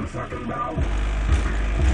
I'm fucking about.